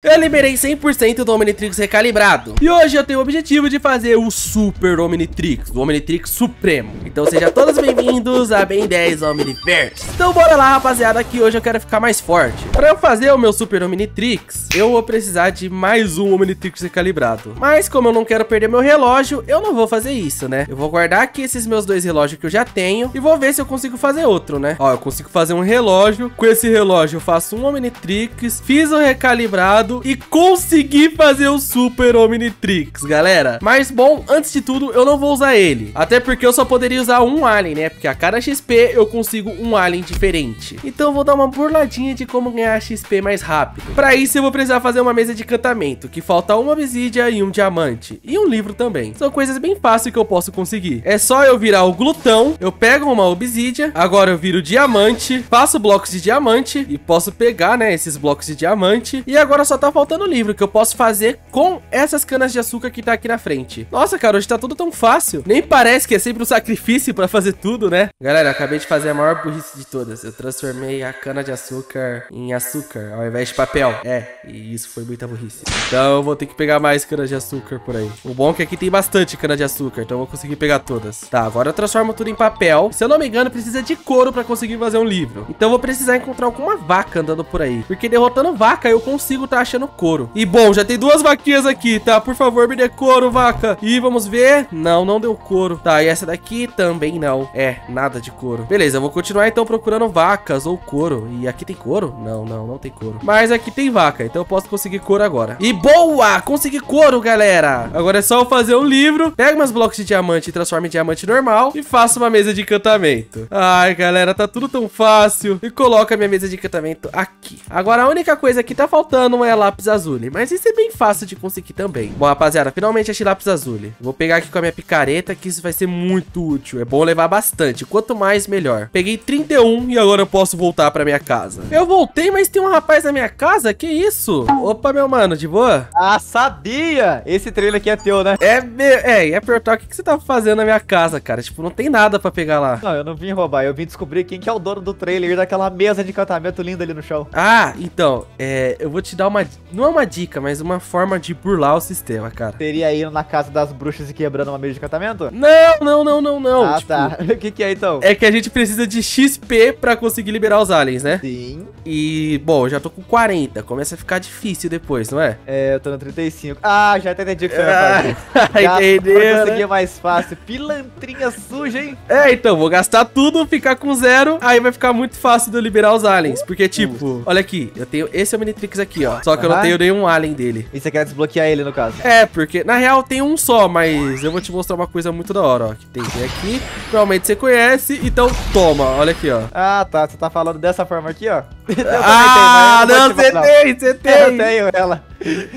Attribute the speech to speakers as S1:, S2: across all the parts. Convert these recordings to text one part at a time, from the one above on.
S1: Eu liberei 100% do Omnitrix recalibrado. E hoje eu tenho o objetivo de fazer o Super Omnitrix, o Omnitrix Supremo. Então sejam todos bem-vindos a Ben 10 Omniverse. Então bora lá, rapaziada, que hoje eu quero ficar mais forte. Para eu fazer o meu Super Omnitrix, eu vou precisar de mais um Omnitrix recalibrado. Mas como eu não quero perder meu relógio, eu não vou fazer isso, né? Eu vou guardar aqui esses meus dois relógios que eu já tenho e vou ver se eu consigo fazer outro, né? Ó, eu consigo fazer um relógio. Com esse relógio eu faço um Omnitrix, fiz o recalibrado e consegui fazer o Super Omnitrix, galera. Mas, bom, antes de tudo, eu não vou usar ele. Até porque eu só poderia usar um alien, né? Porque a cada XP eu consigo um alien diferente. Então eu vou dar uma burladinha de como ganhar XP mais rápido. Para isso eu vou precisar fazer uma mesa de encantamento, que falta uma obsidia e um diamante. E um livro também. São coisas bem fáceis que eu posso conseguir. É só eu virar o glutão, eu pego uma obsidia, agora eu viro diamante, faço blocos de diamante e posso pegar, né, esses blocos de diamante. E agora só tá faltando livro, que eu posso fazer com essas canas de açúcar que tá aqui na frente. Nossa, cara, hoje tá tudo tão fácil. Nem parece que é sempre um sacrifício pra fazer tudo, né? Galera, acabei de fazer a maior burrice de todas. Eu transformei a cana de açúcar em açúcar, ao invés de papel. É, e isso foi muita burrice. Então eu vou ter que pegar mais cana de açúcar por aí. O bom é que aqui tem bastante cana de açúcar, então eu vou conseguir pegar todas. Tá, agora eu transformo tudo em papel. Se eu não me engano, precisa de couro pra conseguir fazer um livro. Então eu vou precisar encontrar alguma vaca andando por aí. Porque derrotando vaca, eu consigo tá achando couro. E bom, já tem duas vaquinhas aqui, tá? Por favor, me dê couro, vaca. E vamos ver. Não, não deu couro. Tá, e essa daqui também não. É, nada de couro. Beleza, eu vou continuar então procurando vacas ou couro. E aqui tem couro? Não, não, não tem couro. Mas aqui tem vaca, então eu posso conseguir couro agora. E boa! Consegui couro, galera! Agora é só eu fazer um livro, pego meus blocos de diamante e transformo em diamante normal e faço uma mesa de encantamento. Ai, galera, tá tudo tão fácil. E coloco a minha mesa de encantamento aqui. Agora a única coisa que tá faltando é lápis azul, mas isso é bem fácil de conseguir também. Bom, rapaziada, finalmente achei lápis azul. Vou pegar aqui com a minha picareta, que isso vai ser muito útil. É bom levar bastante, quanto mais, melhor. Peguei 31 e agora eu posso voltar pra minha casa. Eu voltei, mas tem um rapaz na minha casa? Que isso? Opa, meu mano, de boa?
S2: Ah, sabia! Esse trailer aqui é teu, né?
S1: É, é, é perguntar o que, que você tá fazendo na minha casa, cara. Tipo, não tem nada pra pegar lá.
S2: Não, eu não vim roubar, eu vim descobrir quem que é o dono do trailer daquela mesa de encantamento linda ali no chão.
S1: Ah, então, é, eu vou te dar uma... Não é uma dica, mas uma forma de burlar o sistema, cara.
S2: Teria ido na casa das bruxas e quebrando uma mesa de encantamento?
S1: Não, não, não, não, não.
S2: Ah, tipo, tá. O que que é então?
S1: É que a gente precisa de XP pra conseguir liberar os aliens, né?
S2: Sim.
S1: E, bom, eu já tô com 40. Começa a ficar difícil depois, não é?
S2: É, eu tô no 35. Ah, já entendi o que você vai
S1: fazer. Ah, entendeu?
S2: Pra conseguir né? mais fácil. Pilantrinha suja, hein?
S1: É, então, vou gastar tudo, ficar com zero. Aí vai ficar muito fácil de eu liberar os aliens. Porque, tipo, olha aqui. Eu tenho esse Omnitrix aqui, ó. Só que eu não tenho nenhum alien dele.
S2: E você quer desbloquear ele, no caso?
S1: É, porque na real tem um só, mas eu vou te mostrar uma coisa muito da hora, ó. Que tem aqui, provavelmente você conhece, então toma, olha aqui, ó.
S2: Ah, tá, você tá falando dessa forma aqui, ó.
S1: ah, não, você tem, você tem.
S2: Eu tenho ela.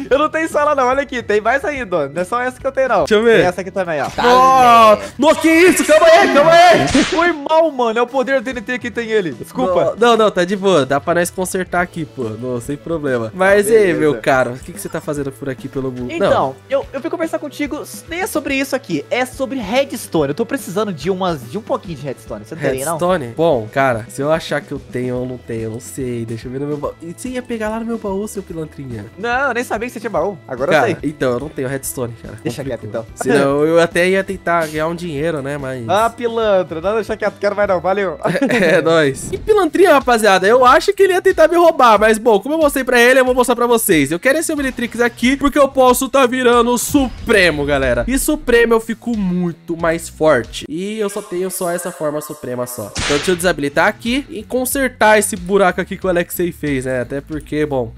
S2: Eu não tenho só ela não, olha aqui, tem mais ainda. Não é só essa que eu tenho não.
S1: Deixa eu ver.
S2: Tem essa aqui também, ó.
S1: Tá no, que isso? Calma aí, calma aí.
S2: Foi mal, mano, é o poder do TNT que tem ele. Desculpa.
S1: Não, não, tá de boa, dá pra nós consertar aqui, pô, não, sem problema. Mas e aí, meu caro, o que, que você tá fazendo por aqui pelo mundo?
S2: Então, eu, eu vim conversar contigo, nem é sobre isso aqui, é sobre redstone. Eu tô precisando de umas, de um pouquinho de redstone, você não tem não?
S1: Redstone? Bom, cara, se eu achar que eu tenho ou não tenho, eu não sei, deixa eu ver no meu baú. E você ia pegar lá no meu baú, seu pilantrinha?
S2: Não, eu nem sabia que você tinha baú, agora
S1: cara,
S2: eu sei.
S1: então, eu não tenho redstone, cara.
S2: Deixa quieto, então.
S1: Senão eu até ia tentar ganhar um dinheiro, né, mas...
S2: Ah, pilantra, não, deixa quieto, quero mais não, valeu.
S1: é, é nóis. E pilantrinha, rapaziada, eu acho que ele ia tentar me roubar, mas bom, como eu mostrei pra ele, eu vou mostrar pra vocês. Eu quero esse Omnitrix aqui, porque eu posso tá virando Supremo, galera. E Supremo eu fico muito mais forte. E eu só tenho só essa forma Suprema só. Então deixa eu desabilitar aqui e consertar esse buraco aqui que o Alexei fez, né? Até porque, bom...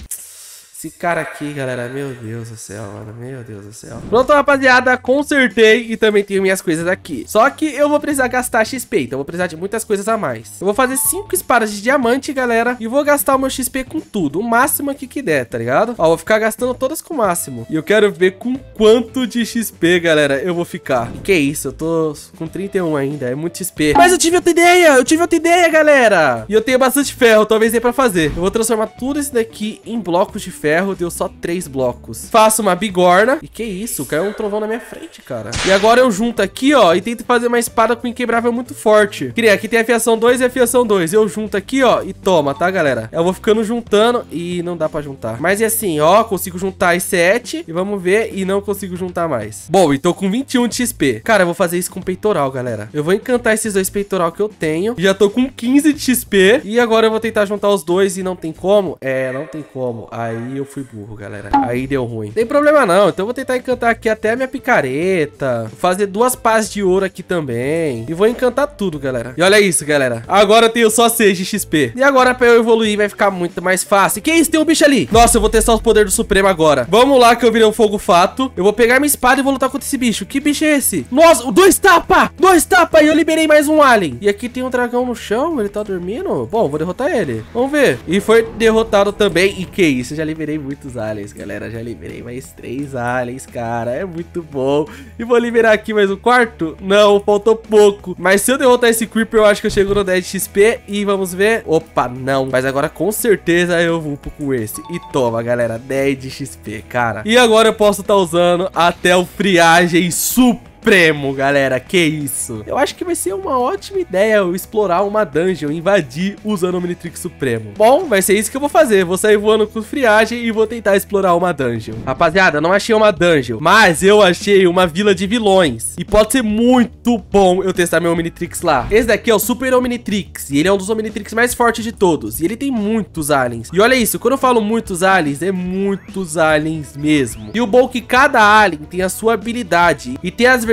S1: Esse cara aqui, galera, meu Deus do céu, mano, meu Deus do céu. Pronto, rapaziada, consertei e também tenho minhas coisas aqui. Só que eu vou precisar gastar XP, então vou precisar de muitas coisas a mais. Eu vou fazer cinco espadas de diamante, galera, e vou gastar o meu XP com tudo, o máximo aqui que der, tá ligado? Ó, vou ficar gastando todas com o máximo. E eu quero ver com quanto de XP, galera, eu vou ficar. Que isso, eu tô com 31 ainda, é muito XP. Mas eu tive outra ideia, eu tive outra ideia, galera. E eu tenho bastante ferro, talvez dê pra fazer. Eu vou transformar tudo isso daqui em blocos de ferro ferro, deu só três blocos. Faço uma bigorna. E que isso? Caiu um trovão na minha frente, cara. E agora eu junto aqui, ó, e tento fazer uma espada com inquebrável muito forte. Queria, aqui tem a fiação 2 e a fiação 2. Eu junto aqui, ó, e toma, tá, galera? Eu vou ficando juntando e não dá pra juntar. Mas é assim, ó, consigo juntar as 7 e vamos ver, e não consigo juntar mais. Bom, então com 21 de XP. Cara, eu vou fazer isso com peitoral, galera. Eu vou encantar esses dois peitoral que eu tenho. Já tô com 15 de XP e agora eu vou tentar juntar os dois e não tem como. É, não tem como. Aí eu fui burro, galera. Aí deu ruim. Tem problema não, então eu vou tentar encantar aqui até a minha picareta. Fazer duas pás de ouro aqui também. E vou encantar tudo, galera. E olha isso, galera. Agora eu tenho só 6 de XP. E agora pra eu evoluir vai ficar muito mais fácil. Que isso? Tem um bicho ali. Nossa, eu vou testar o poder do Supremo agora. Vamos lá que eu virei um fogo fato. Eu vou pegar minha espada e vou lutar contra esse bicho. Que bicho é esse? Nossa, dois tapa! Dois tapa e eu liberei mais um alien. E aqui tem um dragão no chão. Ele tá dormindo? Bom, vou derrotar ele. Vamos ver. E foi derrotado também. E que isso? Já liberei muitos aliens, galera. Já liberei mais três aliens, cara. É muito bom. E vou liberar aqui mais um quarto? Não, faltou pouco. Mas se eu derrotar esse Creeper, eu acho que eu chego no 10 de XP. E vamos ver. Opa, não. Mas agora com certeza eu vou com esse. E toma, galera. 10 de XP, cara. E agora eu posso estar tá usando até o friagem super Supremo, galera. Que isso? Eu acho que vai ser uma ótima ideia eu explorar uma dungeon, invadir usando o Omnitrix Supremo. Bom, vai ser isso que eu vou fazer. Vou sair voando com friagem e vou tentar explorar uma dungeon. Rapaziada, não achei uma dungeon, mas eu achei uma vila de vilões. E pode ser muito bom eu testar meu Omnitrix lá. Esse daqui é o Super Omnitrix, e ele é um dos Omnitrix mais fortes de todos. E ele tem muitos aliens. E olha isso, quando eu falo muitos aliens, é muitos aliens mesmo. E o bom é que cada alien tem a sua habilidade. E tem as versões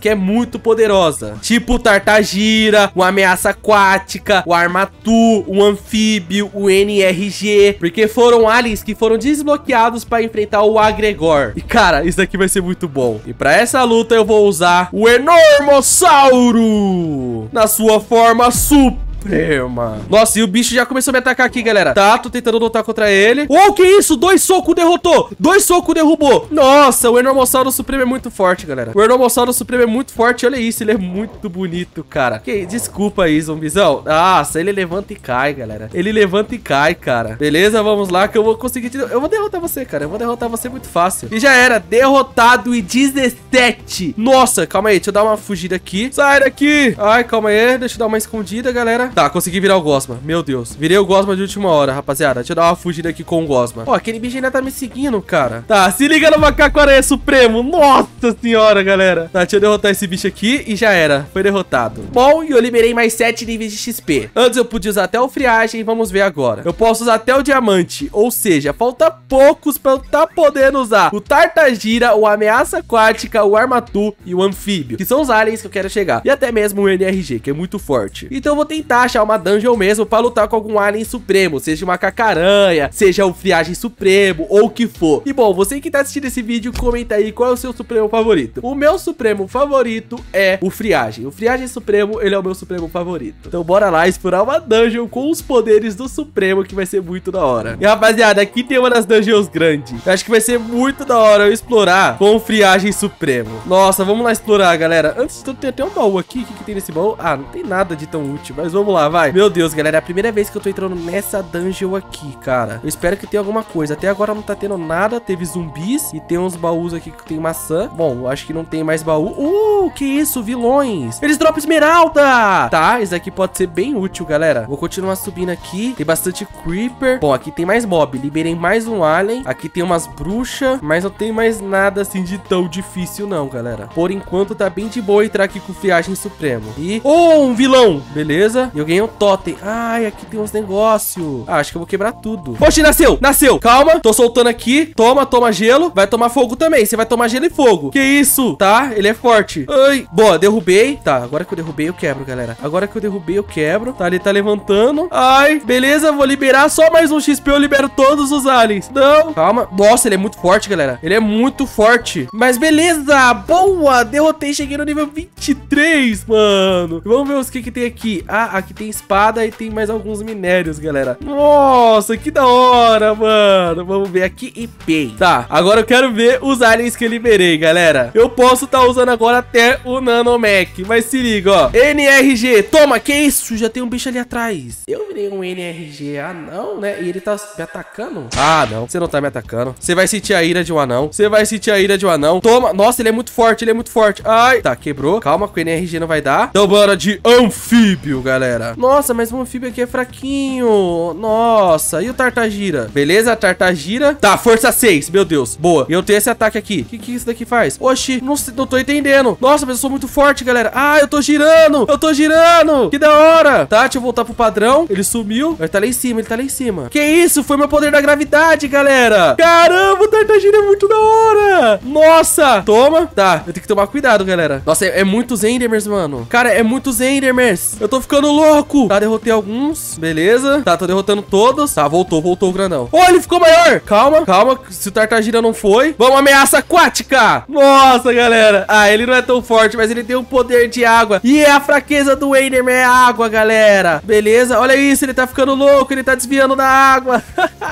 S1: que é muito poderosa. Tipo o Tartagira, o Ameaça Aquática, o Armatu, o Anfíbio, o NRG. Porque foram aliens que foram desbloqueados para enfrentar o Agregor. E cara, isso aqui vai ser muito bom. E para essa luta eu vou usar o Enormossauro na sua forma super Suprema. Nossa, e o bicho já começou a me atacar aqui, galera. Tá, tô tentando lutar contra ele. Oh, que isso? Dois socos derrotou. Dois socos derrubou. Nossa, o Enormossauro Supremo é muito forte, galera. O Enormossauro Supremo é muito forte. Olha isso, ele é muito bonito, cara. Que, desculpa aí, zumbizão. Nossa, ele levanta e cai, galera. Ele levanta e cai, cara. Beleza, vamos lá que eu vou conseguir... Te... Eu vou derrotar você, cara. Eu vou derrotar você muito fácil. E já era. Derrotado e 17. Nossa, calma aí. Deixa eu dar uma fugida aqui. Sai daqui. Ai, calma aí. Deixa eu dar uma escondida, galera. Tá, consegui virar o Gosma. Meu Deus. Virei o Gosma de última hora, rapaziada. Deixa eu dar uma fugida aqui com o Gosma. Ó, aquele bicho ainda tá me seguindo, cara. Tá, se liga no macaco aranha supremo. Nossa senhora, galera. Tá, deixa eu derrotar esse bicho aqui e já era. Foi derrotado. Bom, e eu liberei mais 7 níveis de XP. Antes eu podia usar até o friagem, vamos ver agora. Eu posso usar até o diamante, ou seja, falta poucos pra eu tá podendo usar o Tartagira, o Ameaça Aquática, o Armatu e o Anfíbio, que são os aliens que eu quero chegar. E até mesmo o NRG, que é muito forte. Então eu vou tentar achar uma dungeon mesmo pra lutar com algum alien supremo, seja uma cacaranha, seja o friagem supremo, ou o que for. E bom, você que tá assistindo esse vídeo, comenta aí qual é o seu supremo favorito. O meu supremo favorito é o friagem. O friagem supremo, ele é o meu supremo favorito. Então bora lá explorar uma dungeon com os poderes do supremo, que vai ser muito da hora. E rapaziada, aqui tem uma das dungeons grandes. Eu acho que vai ser muito da hora eu explorar com o friagem supremo. Nossa, vamos lá explorar, galera. Antes, tem até um baú aqui. O que, que tem nesse baú? Ah, não tem nada de tão útil, mas vamos lá lá, vai. Meu Deus, galera, é a primeira vez que eu tô entrando nessa dungeon aqui, cara. Eu espero que tenha alguma coisa. Até agora não tá tendo nada. Teve zumbis e tem uns baús aqui que tem maçã. Bom, acho que não tem mais baú. Uh, que isso, vilões. Eles dropam esmeralda. Tá, isso aqui pode ser bem útil, galera. Vou continuar subindo aqui. Tem bastante creeper. Bom, aqui tem mais mob. Liberei mais um alien. Aqui tem umas bruxas, mas não tem mais nada assim de tão difícil não, galera. Por enquanto tá bem de boa entrar aqui com Friagem Supremo. E... Oh, um vilão. Beleza. Eu ganhei um totem. Ai, aqui tem uns negócios. Ah, acho que eu vou quebrar tudo. Poxa, nasceu, nasceu. Calma, tô soltando aqui. Toma, toma gelo. Vai tomar fogo também. Você vai tomar gelo e fogo. Que isso? Tá, ele é forte. Ai, boa, derrubei. Tá, agora que eu derrubei, eu quebro, galera. Agora que eu derrubei, eu quebro. Tá, ele tá levantando. Ai, beleza, vou liberar só mais um XP. Eu libero todos os aliens. Não, calma. Nossa, ele é muito forte, galera. Ele é muito forte. Mas beleza, boa. Derrotei, cheguei no nível 23, mano. Vamos ver os que que tem aqui. Ah, aqui tem tem espada e tem mais alguns minérios, galera. Nossa, que da hora, mano. Vamos ver aqui e pay. Tá, agora eu quero ver os aliens que eu liberei, galera. Eu posso estar tá usando agora até o Nanomec. Mas se liga, ó. NRG, toma, que isso? Já tem um bicho ali atrás. Eu virei um NRG anão, né? E ele tá me atacando? Ah, não. Você não tá me atacando. Você vai sentir a ira de um anão. Você vai sentir a ira de um anão. Toma. Nossa, ele é muito forte, ele é muito forte. Ai. Tá, quebrou. Calma, com o NRG não vai dar. Então bora de anfíbio, galera. Nossa, mas o anfíbio aqui é fraquinho. Nossa. E o Tartagira? Beleza, Tartagira. Tá, força 6. Meu Deus. Boa. E eu tenho esse ataque aqui. O que, que isso daqui faz? Oxi, não, não tô entendendo. Nossa, mas eu sou muito forte, galera. Ah, eu tô girando. Eu tô girando. Que da hora. Tá, deixa eu voltar pro padrão. Ele sumiu. Ele tá lá em cima, ele tá lá em cima. Que isso? Foi meu poder da gravidade, galera. Caramba, o Tartagira é muito da hora. Nossa. Toma. Tá, eu tenho que tomar cuidado, galera. Nossa, é, é muitos Endermers, mano. Cara, é muitos Endermers. Eu tô ficando louco. Tá, derrotei alguns. Beleza. Tá, tô derrotando todos. Tá, voltou, voltou o grandão. Oh, ele ficou maior. Calma, calma. Se o Tartagira não foi. Vamos, ameaça aquática. Nossa, galera. Ah, ele não é tão forte, mas ele tem um poder de água. E é a fraqueza do Enderman é água, galera. Beleza. Olha isso, ele tá ficando louco. Ele tá desviando da água.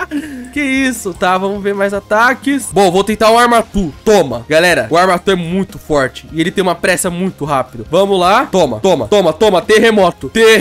S1: que isso. Tá, vamos ver mais ataques. Bom, vou tentar o Armatu. Toma. Galera, o Armatu é muito forte. E ele tem uma pressa muito rápido. Vamos lá. Toma, toma, toma, toma. Terremoto. Terremoto.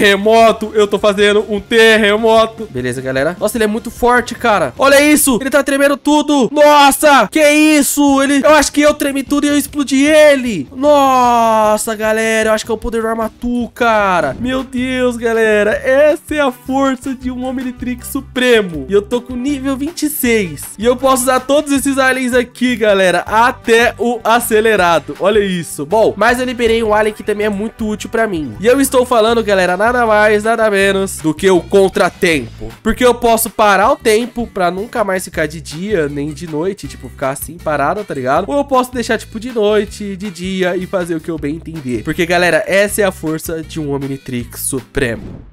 S1: Eu tô fazendo um terremoto. Beleza, galera. Nossa, ele é muito forte, cara. Olha isso. Ele tá tremendo tudo. Nossa, que isso. Ele... Eu acho que eu tremi tudo e eu explodi ele. Nossa, galera. Eu acho que é o poder do Armatu, cara. Meu Deus, galera. Essa é a força de um Omnitrix Supremo. E eu tô com nível 26. E eu posso usar todos esses aliens aqui, galera. Até o acelerado. Olha isso. Bom, mas eu liberei um alien que também é muito útil pra mim. E eu estou falando, galera, nada mais, nada menos do que o contratempo. Porque eu posso parar o tempo pra nunca mais ficar de dia, nem de noite. Tipo, ficar assim parado, tá ligado? Ou eu posso deixar, tipo, de noite, de dia e fazer o que eu bem entender. Porque, galera, essa é a força de um Omnitrix Supremo.